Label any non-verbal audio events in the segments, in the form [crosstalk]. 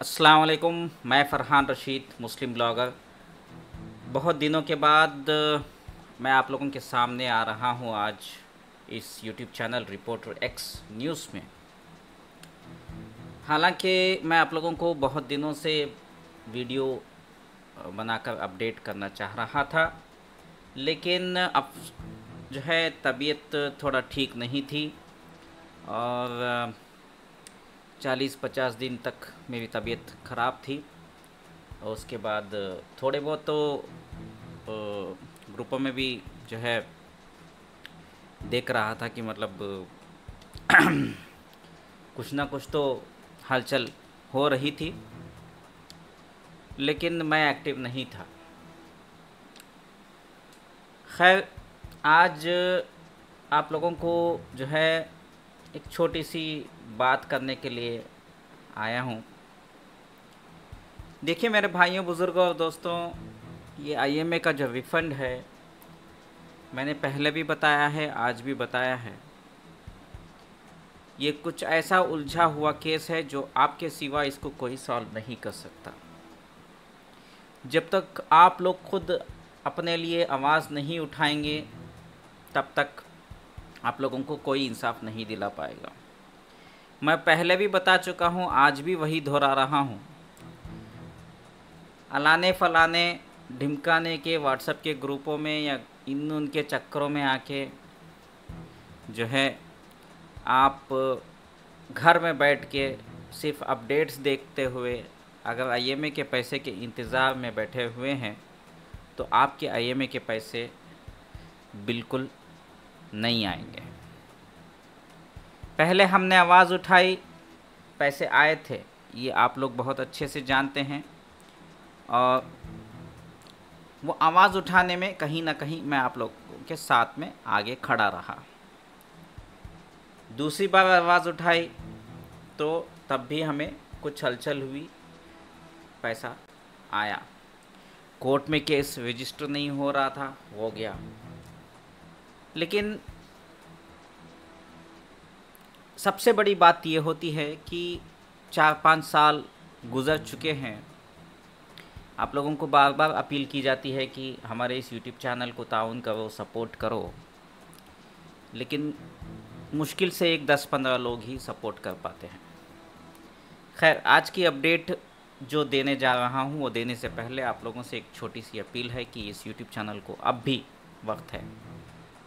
अस्सलाम मैं फ़रहान रशीद, मुस्लिम ब्लॉगर। बहुत दिनों के बाद मैं आप लोगों के सामने आ रहा हूँ आज इस YouTube channel reporter X news में। हालाँकि मैं आप लोगों को बहुत दिनों से वीडियो बनाकर अपडेट करना चाह रहा था, लेकिन अब जो है तबीयत थोड़ा ठीक नहीं थी और चालीस पचास दिन तक मेरी तबीयत ख़राब थी। और उसके बाद थोड़े बहुत तो ग्रुपों में भी जो है, देख रहा था कि मतलब [clears throat] कुछ ना कुछ तो हलचल हो रही थी, लेकिन मैं एक्टिव नहीं था। खैर, आज आप लोगों को जो है, एक छोटी सी बात करने के लिए आया हूँ। देखिए मेरे भाइयों, बुज़ुर्गों और दोस्तों, ये आईएमए का जो रिफ़ंड है, मैंने पहले भी बताया है, आज भी बताया है। ये कुछ ऐसा उलझा हुआ केस है जो आपके सिवा इसको कोई सॉल्व नहीं कर सकता। जब तक आप लोग खुद अपने लिए आवाज़ नहीं उठाएँगे, तब तक आप लोगों को कोई इंसाफ नहीं दिला पाएगा। मैं पहले भी बता चुका हूँ, आज भी वही दोहरा रहा हूँ। अलाने फलाने, ढिमकाने के व्हाट्सएप के ग्रुपों में या इन उनके चक्करों में आके जो है, आप घर में बैठ के सिर्फ़ अपडेट्स देखते हुए, अगर आईएमए के पैसे के इंतज़ार में बैठे हुए हैं तो आपके आईएमए के पैसे बिल्कुल नहीं आएँगे। पहले हमने आवाज़ उठाई, पैसे आए थे, ये आप लोग बहुत अच्छे से जानते हैं। और वो आवाज़ उठाने में कहीं ना कहीं मैं आप लोग के साथ में आगे खड़ा रहा। दूसरी बार आवाज़ उठाई तो तब भी हमें कुछ हलचल हुई, पैसा आया। कोर्ट में केस रजिस्टर नहीं हो रहा था, हो गया। लेकिन सबसे बड़ी बात ये होती है कि चार पाँच साल गुज़र चुके हैं। आप लोगों को बार बार अपील की जाती है कि हमारे इस यूट्यूब चैनल को ताउन करो, सपोर्ट करो। लेकिन मुश्किल से एक दस पंद्रह लोग ही सपोर्ट कर पाते हैं। खैर, आज की अपडेट जो देने जा रहा हूँ, वो देने से पहले आप लोगों से एक छोटी सी अपील है कि इस यूट्यूब चैनल को अब भी वक्त है।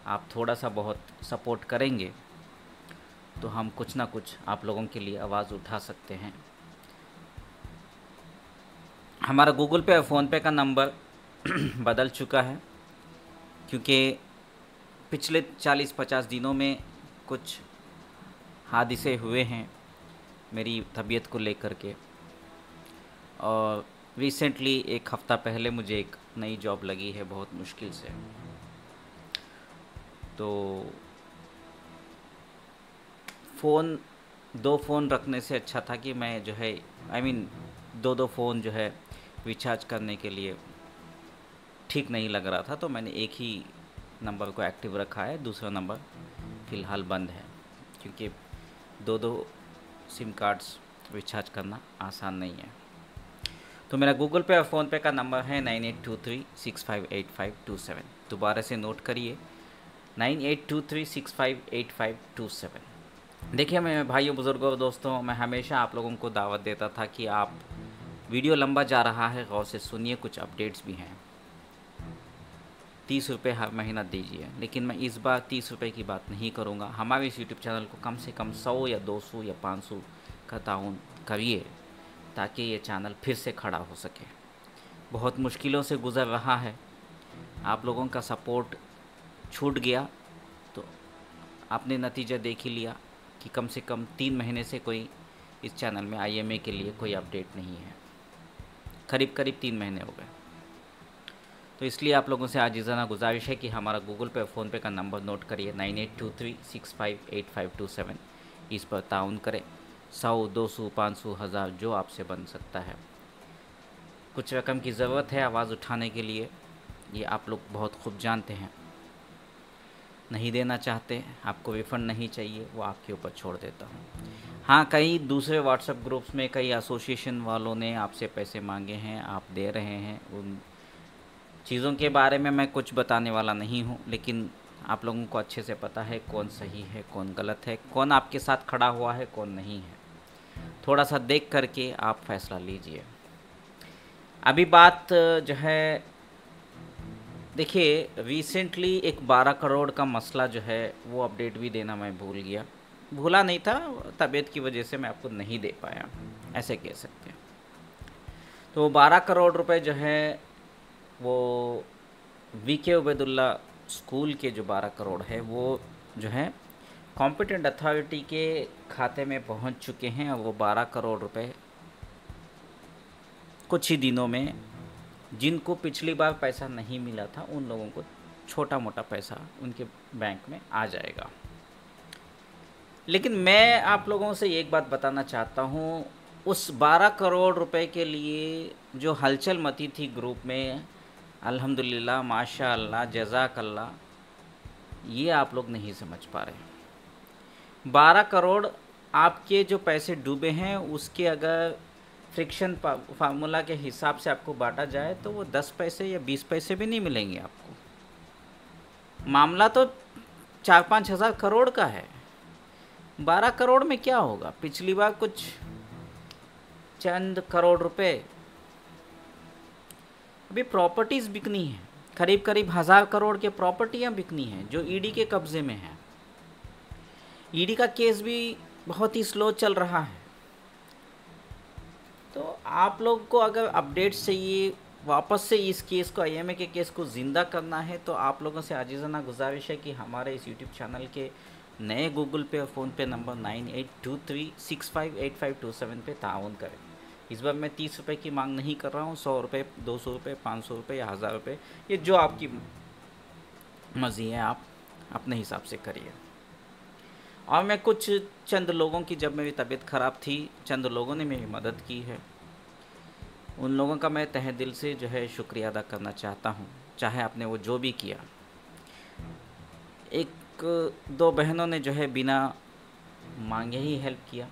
आप थोड़ा सा बहुत सपोर्ट करेंगे। तो हम कुछ ना कुछ आप लोगों के लिए आवाज़ उठा सकते हैं। हमारा गूगल पे और फ़ोनपे का नंबर [clears throat] बदल चुका है, क्योंकि पिछले 40-50 दिनों में कुछ हादसे हुए हैं मेरी तबीयत को लेकर के। और रिसेंटली एक हफ़्ता पहले मुझे एक नई जॉब लगी है बहुत मुश्किल से। तो फ़ोन दो फ़ोन रखने से अच्छा था कि मैं जो है आई I मीन mean, दो दो फ़ोन जो है रिचार्ज करने के लिए ठीक नहीं लग रहा था तो मैंने एक ही नंबर को एक्टिव रखा है दूसरा नंबर फ़िलहाल बंद है क्योंकि दो दो सिम कार्ड्स रिचार्ज करना आसान नहीं है। तो मेरा गूगल पे और फ़ोनपे का नंबर है nine eight two three six five eight five two seven. दोबारा से नोट करिए nine eight two three six five eight five two seven. देखिए, मैं भाइयों, बुज़ुर्गों, दोस्तों, मैं हमेशा आप लोगों को दावत देता था कि आप वीडियो लंबा जा रहा है, गौर से सुनिए, कुछ अपडेट्स भी हैं। तीस रुपये हर महीना दीजिए, लेकिन मैं इस बार तीस रुपये की बात नहीं करूँगा। हमारे इस यूट्यूब चैनल को कम से कम सौ या दो सौ या पाँच सौ का ताउन करिए, ताकि ये चैनल फिर से खड़ा हो सके। बहुत मुश्किलों से गुज़र रहा है। आप लोगों का सपोर्ट छूट गया तो आपने नतीजा देख ही लिया। कि कम से कम तीन महीने से कोई इस चैनल में आईएमए के लिए कोई अपडेट नहीं है। करीब करीब तीन महीने हो गए। तो इसलिए आप लोगों से आज इजाना गुजारिश है कि हमारा गूगल पे फ़ोन पे का नंबर नोट करिए nine eight two three six five eight five two seven इस पर ताउन करें। सौ, दो सौ, पाँच सौ, हज़ार जो आपसे बन सकता है। कुछ रकम की ज़रूरत है आवाज़ उठाने के लिए। ये आप लोग बहुत खूब जानते हैं। नहीं देना चाहते, आपको रिफ़ंड नहीं चाहिए, वो आपके ऊपर छोड़ देता हूँ। हाँ कई दूसरे व्हाट्सएप ग्रुप्स में कई एसोसिएशन वालों ने आपसे पैसे मांगे हैं, आप दे रहे हैं। उन चीज़ों के बारे में मैं कुछ बताने वाला नहीं हूँ, लेकिन आप लोगों को अच्छे से पता है कौन सही है, कौन गलत है, कौन आपके साथ खड़ा हुआ है, कौन नहीं है। थोड़ा सा देख करके आप फैसला लीजिए। अभी बात जो है देखिए रिसेंटली एक 12 करोड़ का मसला जो है, वो अपडेट भी देना मैं भूल गया। भूला नहीं था, तबीयत की वजह से मैं आपको नहीं दे पाया। ऐसे कह सकते हैं। तो 12 करोड़ रुपए जो है, वो वी के उबैदुल्ला स्कूल के जो 12 करोड़ है, वो जो है कॉम्पिटेंट अथॉरिटी के खाते में पहुँच चुके हैं और वो 12 करोड़ रुपए कुछ ही दिनों में जिनको पिछली बार पैसा नहीं मिला था, उन लोगों को छोटा मोटा पैसा उनके बैंक में आ जाएगा। लेकिन मैं आप लोगों से एक बात बताना चाहता हूँ। उस 12 करोड़ रुपए के लिए जो हलचल मती थी ग्रुप में, अल्हम्दुलिल्लाह, माशाल्लाह जजाकल्ला ये आप लोग नहीं समझ पा रहे। 12 करोड़ आपके जो पैसे डूबे हैं, उसके अगर फ्रिक्शन फार्मूला के हिसाब से आपको बांटा जाए तो वो 10 पैसे या 20 पैसे भी नहीं मिलेंगे आपको। मामला तो चार पाँच हज़ार करोड़ का है। बारह करोड़ में क्या होगा? पिछली बार कुछ चंद करोड़ रुपए। अभी प्रॉपर्टीज़ बिकनी है। करीब करीब हज़ार करोड़ के प्रॉपर्टियाँ बिकनी हैं, जो ईडी के कब्जे में है। ईडी का केस भी बहुत ही स्लो चल रहा है। आप लोग को अगर अपडेट चाहिए वापस से इस केस को आईएमए के केस को ज़िंदा करना है तो आप लोगों से आजीजाना गुजारिश है कि हमारे इस यूट्यूब चैनल के नए गूगल पे और PhonePe number nine eight two three six five eight five two seven पे ताउन करें। इस बार मैं तीस रुपये की मांग नहीं कर रहा हूँ, सौ रुपये दो सौ रुपये पाँच सौ रुपये या हज़ार रुपये ये जो आपकी मर्ज़ी है, आप अपने हिसाब से करिए। और मैं कुछ चंद लोगों की, जब मेरी तबीयत ख़राब थी, चंद लोगों ने मेरी मदद की है। उन लोगों का मैं तह दिल से जो है शुक्रिया अदा करना चाहता हूँ, चाहे आपने वो जो भी किया। एक, दो बहनों ने जो है बिना मांगे ही हेल्प किया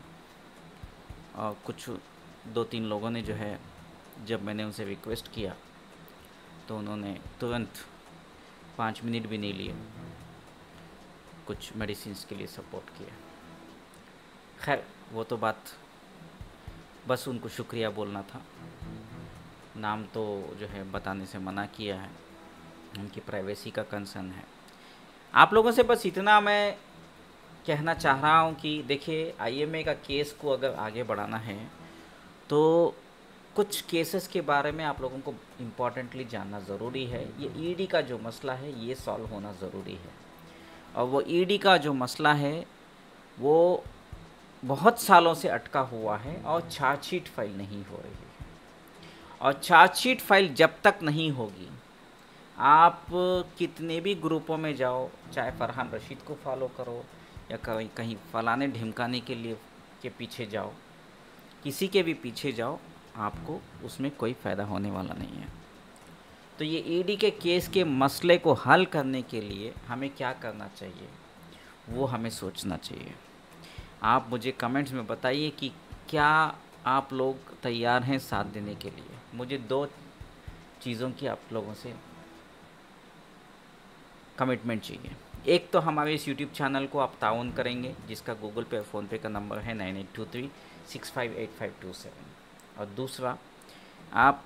और कुछ दो तीन लोगों ने जो है जब मैंने उनसे रिक्वेस्ट किया तो उन्होंने तुरंत पाँच मिनट भी नहीं लिए। कुछ मेडिसिन के लिए सपोर्ट किया। खैर, वो तो बात, बस उनको शुक्रिया बोलना था। नाम तो जो है बताने से मना किया है, उनकी प्राइवेसी का कंसर्न है। आप लोगों से बस इतना मैं कहना चाह रहा हूँ कि देखिए आईएमए का केस को अगर आगे बढ़ाना है तो कुछ केसेस के बारे में आप लोगों को इम्पॉर्टेंटली जानना ज़रूरी है। ये ईडी का जो मसला है, ये सॉल्व होना ज़रूरी है। और वो ईडी का जो मसला है, वो बहुत सालों से अटका हुआ है और चार्जशीट फ़ाइल नहीं हो रही। है और चार्जशीट फ़ाइल जब तक नहीं होगी, आप कितने भी ग्रुपों में जाओ, चाहे फरहान रशीद को फॉलो करो या कहीं कहीं फलाने ढिमकाने के लिए के पीछे जाओ, किसी के भी पीछे जाओ, आपको उसमें कोई फ़ायदा होने वाला नहीं है। तो ये ईडी के केस के मसले को हल करने के लिए हमें क्या करना चाहिए, वो हमें सोचना चाहिए। आप मुझे कमेंट्स में बताइए कि क्या आप लोग तैयार हैं साथ देने के लिए। मुझे दो चीज़ों की आप लोगों से कमिटमेंट चाहिए। एक तो हमारे इस यूट्यूब चैनल को आप ताउन करेंगे, जिसका गूगल पे और फ़ोनपे का नंबर है nine eight two three six five eight five two seven और दूसरा, आप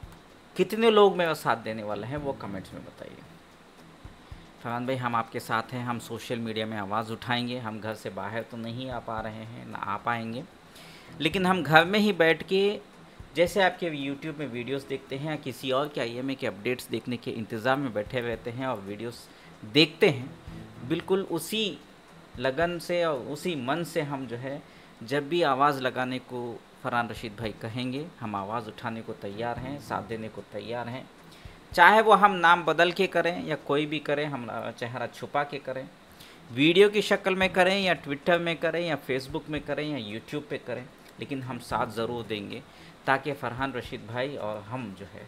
कितने लोग मेरा साथ देने वाले हैं वो कमेंट्स में बताइए। फरहान भाई, हम आपके साथ हैं, हम सोशल मीडिया में आवाज़ उठाएँगे, हम घर से बाहर तो नहीं आ पा रहे हैं, ना आ पाएँगे। लेकिन हम घर में ही बैठ के जैसे आपके यूट्यूब में वीडियोस देखते हैं या किसी और के आईएमए के अपडेट्स देखने के इंतज़ार में बैठे रहते हैं और वीडियोस देखते हैं, बिल्कुल उसी लगन से और उसी मन से हम जो है, जब भी आवाज़ लगाने को फरहान रशीद भाई कहेंगे, हम आवाज़ उठाने को तैयार हैं, साथ देने को तैयार हैं। चाहे वो हम नाम बदल के करें या कोई भी करें, हम चेहरा छुपा के करें, वीडियो की शक्ल में करें या ट्विटर में करें या फेसबुक में करें या यूट्यूब पे करें, लेकिन हम साथ ज़रूर देंगे। ताकि फ़रहान रशीद भाई और हम जो है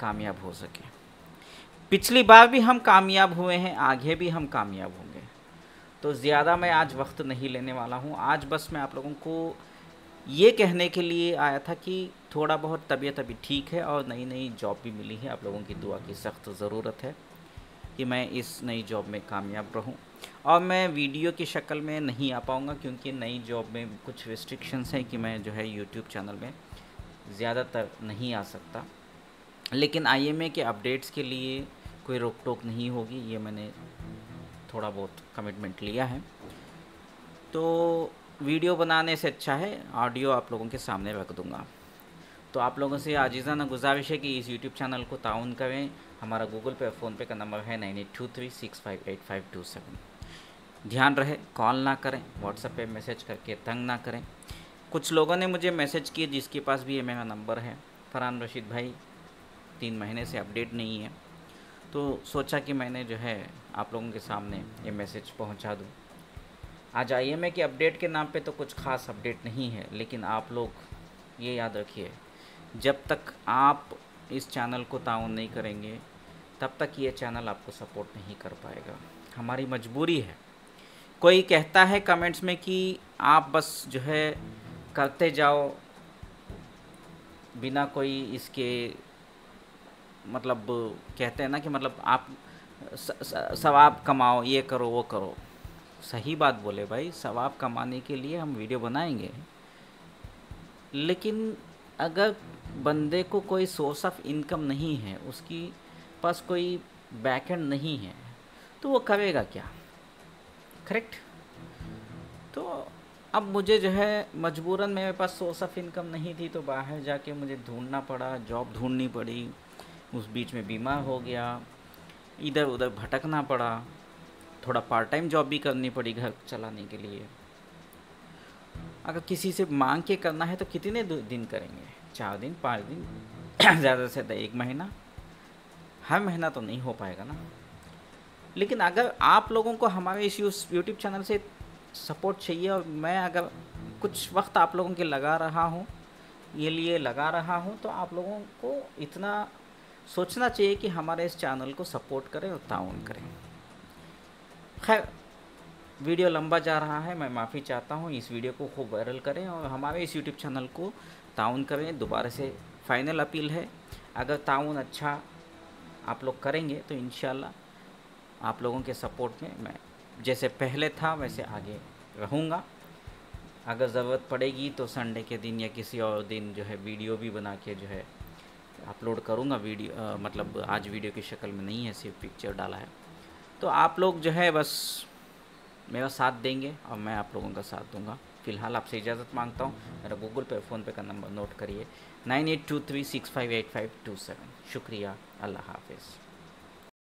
कामयाब हो सकें। पिछली बार भी हम कामयाब हुए हैं, आगे भी हम कामयाब होंगे। तो ज़्यादा मैं आज वक्त नहीं लेने वाला हूँ। आज बस मैं आप लोगों को ये कहने के लिए आया था कि थोड़ा बहुत तबीयत अभी ठीक है और नई नई जॉब भी मिली है। आप लोगों की दुआ की सख्त ज़रूरत है कि मैं इस नई जॉब में कामयाब रहूँ। और मैं वीडियो की शक्ल में नहीं आ पाऊँगा क्योंकि नई जॉब में कुछ रिस्ट्रिक्शंस हैं कि मैं जो है यूट्यूब चैनल में ज़्यादातर नहीं आ सकता। लेकिन आईएमए के अपडेट्स के लिए कोई रोक टोक नहीं होगी, ये मैंने थोड़ा बहुत कमिटमेंट लिया है। तो वीडियो बनाने से अच्छा है ऑडियो आप लोगों के सामने रख दूँगा। तो आप लोगों से आजीज़ाना गुजारिश है कि इस यूट्यूब चैनल को ताउन करें। हमारा गूगल पे फ़ोन पे का नंबर है nine eight two three six five eight five two seven ध्यान रहे कॉल ना करें व्हाट्सएप पे मैसेज करके तंग ना करें। कुछ लोगों ने मुझे मैसेज किए जिसके पास भी ये मेरा नंबर है। फरहान रशीद भाई, तीन महीने से अपडेट नहीं है। तो सोचा कि मैंने जो है आप लोगों के सामने ये मैसेज पहुँचा दूँ। आज आई एम के अपडेट के नाम पे तो कुछ ख़ास अपडेट नहीं है, लेकिन आप लोग ये याद रखिए, जब तक आप इस चैनल को ताउन नहीं करेंगे, तब तक ये चैनल आपको सपोर्ट नहीं कर पाएगा। हमारी मजबूरी है। कोई कहता है कमेंट्स में कि आप बस जो है करते जाओ, बिना कोई इसके मतलब कहते हैं ना कि मतलब आप सवाब कमाओ, ये करो, वो करो। सही बात बोले भाई, सवाब कमाने के लिए हम वीडियो बनाएँगे। लेकिन अगर बंदे को कोई सोर्स ऑफ़ इनकम नहीं है, उसकी पास कोई बैकएंड नहीं है तो वो करेगा क्या? करेक्ट अब मुझे जो है मजबूरन मेरे पास सोर्स ऑफ़ इनकम नहीं थी तो बाहर जाके मुझे ढूंढना पड़ा जॉब ढूंढनी पड़ी, उस बीच में बीमार हो गया। इधर उधर भटकना पड़ा, थोड़ा पार्ट टाइम जॉब भी करनी पड़ी घर चलाने के लिए। अगर किसी से मांग के करना है तो कितने दिन करेंगे? चार दिन, पाँच दिन? [clears throat] ज़्यादा से ज़्यादा एक महीना? हर महीना तो नहीं हो पाएगा ना। लेकिन अगर आप लोगों को हमारे इस यूट्यूब चैनल से सपोर्ट चाहिए और मैं अगर कुछ वक्त आप लोगों के लगा रहा हूँ, ये लिए लगा रहा हूँ तो आप लोगों को इतना सोचना चाहिए कि हमारे इस चैनल को सपोर्ट करें और ताउन करें। खैर, वीडियो लंबा जा रहा है, मैं माफ़ी चाहता हूँ, इस वीडियो को खूब वायरल करें और हमारे इस यूट्यूब चैनल को ताउन करें, दोबारा से फाइनल अपील है। अगर ताउन अच्छा आप लोग करेंगे तो इन आप लोगों के सपोर्ट में मैं जैसे पहले था वैसे आगे रहूँगा। अगर ज़रूरत पड़ेगी तो संडे के दिन या किसी और दिन जो है वीडियो भी बना के जो है अपलोड करूँगा। वीडियो आ, मतलब आज वीडियो की शक्ल में नहीं है सिर्फ़ पिक्चर डाला है। तो आप लोग जो है बस मेरा साथ देंगे और मैं आप लोगों का साथ दूँगा। फ़िलहाल आपसे इजाज़त माँगता हूँ। मेरा गूगल पे फ़ोन पे का नंबर नोट करिए। Nine eight two three six five eight five two seven. शुक्रिया। अल्लाह हाफिज़।